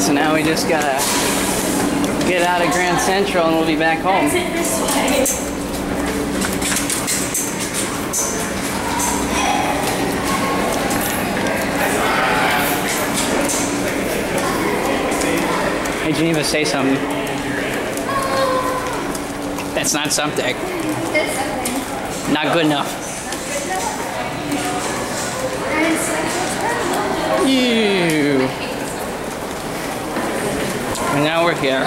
so now we just gotta get out of Grand Central and we'll be back home. Exit this way. Hey Geneva, say something. That's not something. Not good enough. Ew. And now we're here.